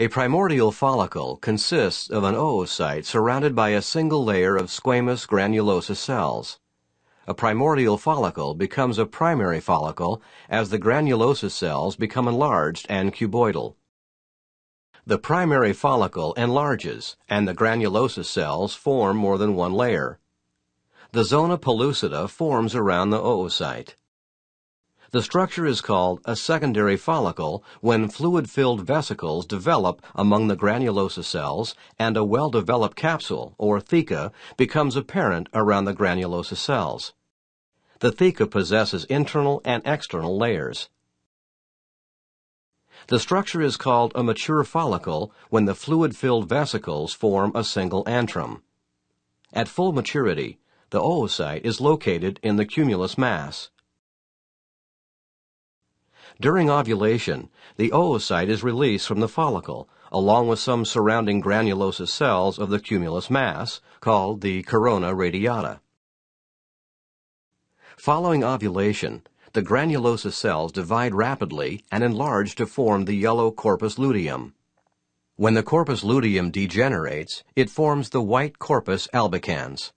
A primordial follicle consists of an oocyte surrounded by a single layer of squamous granulosa cells. A primordial follicle becomes a primary follicle as the granulosa cells become enlarged and cuboidal. The primary follicle enlarges and the granulosa cells form more than one layer. The zona pellucida forms around the oocyte. The structure is called a secondary follicle when fluid-filled vesicles develop among the granulosa cells and a well-developed capsule, or theca, becomes apparent around the granulosa cells. The theca possesses internal and external layers. The structure is called a mature follicle when the fluid-filled vesicles form a single antrum. At full maturity, the oocyte is located in the cumulus mass. During ovulation, the oocyte is released from the follicle, along with some surrounding granulosa cells of the cumulus mass, called the corona radiata. Following ovulation, the granulosa cells divide rapidly and enlarge to form the yellow corpus luteum. When the corpus luteum degenerates, it forms the white corpus albicans.